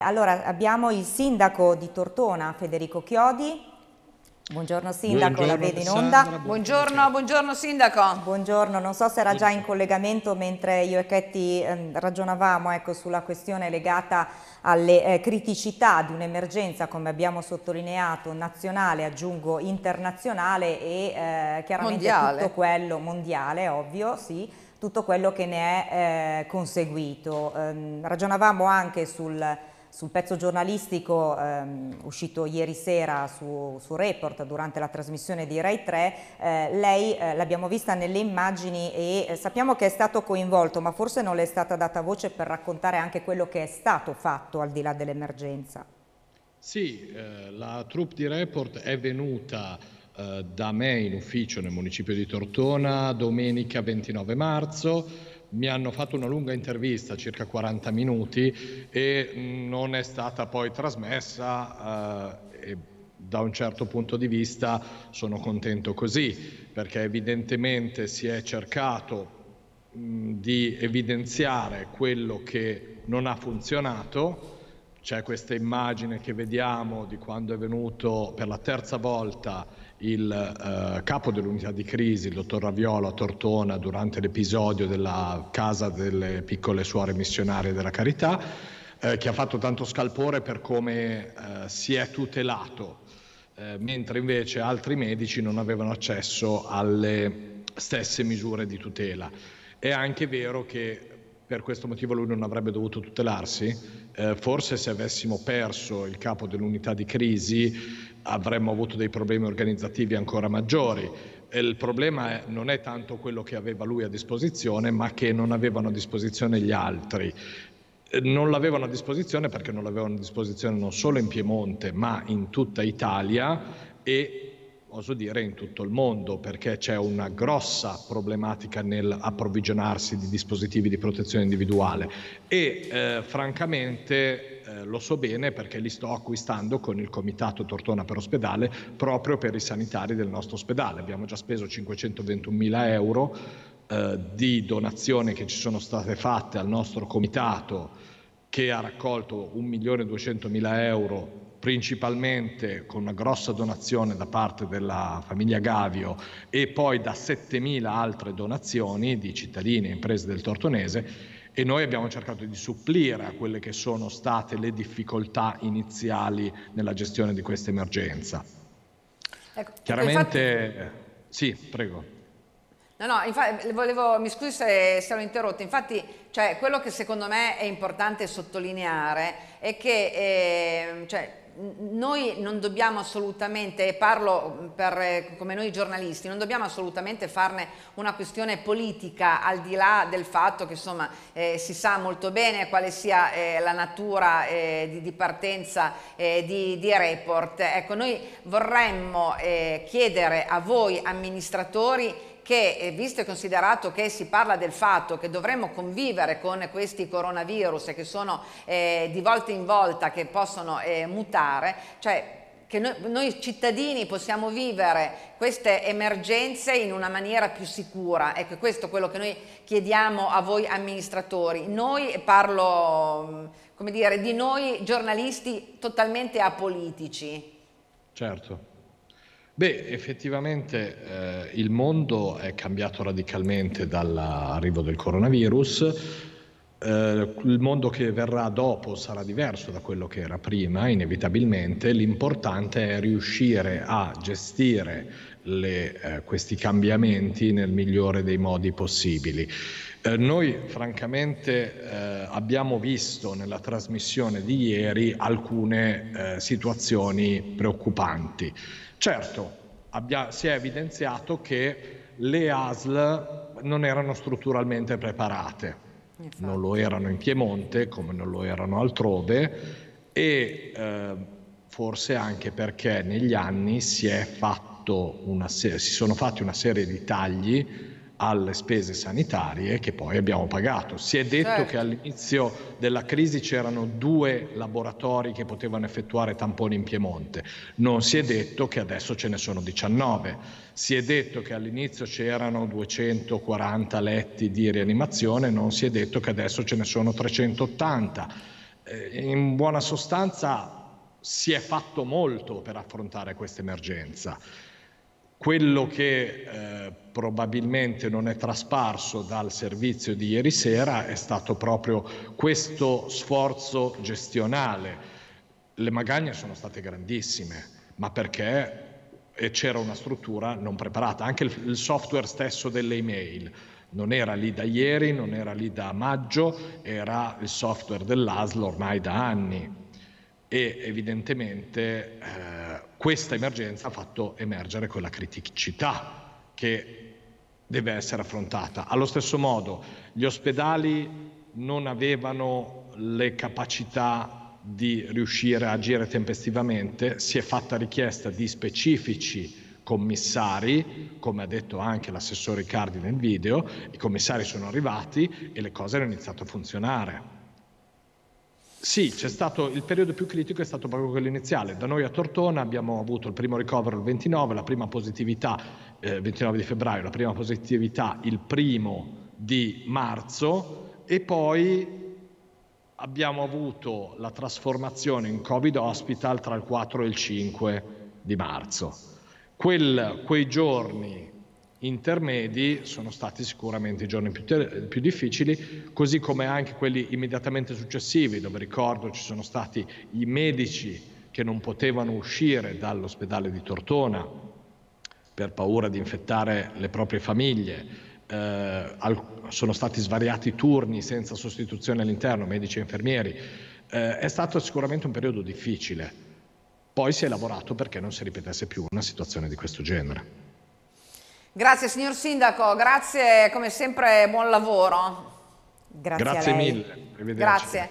Allora, abbiamo il sindaco di Tortona, Federico Chiodi. Buongiorno sindaco, buongiorno, la vedo in onda. Sandra, buongiorno, buongiorno sindaco. Buongiorno, non so se era già in collegamento mentre io e Chetti eh, ragionavamo ecco, sulla questione legata alle eh, criticità di un'emergenza, come abbiamo sottolineato, nazionale, aggiungo internazionale e eh, chiaramente mondiale. tutto quello mondiale, ovvio, sì, tutto quello che ne è eh, conseguito. Ehm, ragionavamo anche sul sul pezzo giornalistico ehm, uscito ieri sera su, su, Report durante la trasmissione di Rai 3, eh, lei eh, l'abbiamo vista nelle immagini e eh, sappiamo che è stato coinvolto, ma forse non le è stata data voce per raccontare anche quello che è stato fatto al di là dell'emergenza. Sì, eh, la troupe di Report è venuta eh, da me in ufficio nel municipio di Tortona domenica 29 marzo mi hanno fatto una lunga intervista, circa 40 minuti, e non è stata poi trasmessa eh, da un certo punto di vista sono contento così, perché evidentemente si è cercato mh, di evidenziare quello che non ha funzionato. C'è questa immagine che vediamo di quando è venuto per la terza volta il eh, capo dell'unità di crisi, il dottor Raviolo a Tortona, durante l'episodio della casa delle piccole suore missionarie della carità, eh, che ha fatto tanto scalpore per come eh, si è tutelato, eh, mentre invece altri medici non avevano accesso alle stesse misure di tutela. È anche vero che per questo motivo lui non avrebbe dovuto tutelarsi. Eh, forse se avessimo perso il capo dell'unità di crisi avremmo avuto dei problemi organizzativi ancora maggiori. il problema non è tanto quello che aveva lui a disposizione, ma che non avevano a disposizione gli altri. Non l'avevano a disposizione perché non l'avevano a disposizione non solo in Piemonte, ma in tutta Italia e oso dire in tutto il mondo perché c'è una grossa problematica nell'approvvigionarsi di dispositivi di protezione individuale e eh, francamente eh, lo so bene perché li sto acquistando con il comitato Tortona per ospedale proprio per i sanitari del nostro ospedale. Abbiamo già speso 521 mila euro eh, di donazioni che ci sono state fatte al nostro comitato che ha raccolto 1.200.000 euro principalmente con una grossa donazione da parte della famiglia Gavio e poi da 7.000 altre donazioni di cittadini e imprese del Tortonese e noi abbiamo cercato di supplire a quelle che sono state le difficoltà iniziali nella gestione di questa emergenza. Ecco, Chiaramente, infatti... sì, prego. No, no, infatti, volevo, mi scusi se, se l'ho interrotto, infatti cioè, quello che secondo me è importante sottolineare è che eh, cioè, noi non dobbiamo assolutamente, e parlo per, come noi giornalisti, non dobbiamo assolutamente farne una questione politica al di là del fatto che insomma eh, si sa molto bene quale sia eh, la natura eh, di, di, partenza eh, di, di, report. Ecco, noi vorremmo eh, chiedere a voi amministratori che eh, visto e considerato che si parla del fatto che dovremmo convivere con questi coronavirus che sono eh, di volta in volta che possono eh, mutare, cioè che noi, noi, cittadini possiamo vivere queste emergenze in una maniera più sicura. Ecco, questo è quello che noi chiediamo a voi amministratori. Noi parlo, come dire, di noi giornalisti totalmente apolitici. Certo. Beh, effettivamente eh, il mondo è cambiato radicalmente dall'arrivo del coronavirus. Eh, il mondo che verrà dopo sarà diverso da quello che era prima, inevitabilmente. L'importante è riuscire a gestire le, eh, questi cambiamenti nel migliore dei modi possibili. Eh, noi francamente eh, abbiamo visto nella trasmissione di ieri alcune eh, situazioni preoccupanti. Certo, abbia, si è evidenziato che le ASL non erano strutturalmente preparate. Non lo erano in Piemonte come non lo erano altrove e eh, forse anche perché negli anni si, una, si sono fatti una serie di tagli alle spese sanitarie che poi abbiamo pagato. Si è detto certo. che all'inizio della crisi c'erano due laboratori che potevano effettuare tamponi in Piemonte, non si è detto che adesso ce ne sono 19, si è detto che all'inizio c'erano 240 letti di rianimazione, non si è detto che adesso ce ne sono 380. eh, in buona sostanza si è fatto molto per affrontare questa emergenza. Quello che eh, probabilmente non è trasparso dal servizio di ieri sera è stato proprio questo sforzo gestionale. Le magagne sono state grandissime, ma perché? C'era una struttura non preparata, anche il, il software stesso delle email non era lì da ieri, non era lì da maggio, era il software dell'ASL ormai da anni e evidentemente eh, questa emergenza ha fatto emergere quella criticità che deve essere affrontata. Allo stesso modo gli ospedali non avevano le capacità di riuscire a agire tempestivamente, si è fatta richiesta di specifici commissari, come ha detto anche l'assessore Riccardi nel video, i commissari sono arrivati e le cose hanno iniziato a funzionare. Sì, stato il periodo più critico è stato proprio quello iniziale. Da noi a Tortona abbiamo avuto il primo ricovero il 29, la prima positività eh, 29 di febbraio, la prima positività il primo di marzo e poi abbiamo avuto la trasformazione in Covid Hospital tra il 4 e il 5 di marzo. Quel, quei giorni intermedi sono stati sicuramente i giorni più, più, difficili, così come anche quelli immediatamente successivi, dove ricordo ci sono stati i medici che non potevano uscire dall'ospedale di Tortona per paura di infettare le proprie famiglie. Eh, sono stati svariati turni senza sostituzione all'interno, medici e infermieri. Eh, è stato sicuramente un periodo difficile poi si è lavorato perché non si ripetesse più una situazione di questo genere. Grazie signor Sindaco, grazie come sempre, buon lavoro. Grazie, grazie mille. Grazie.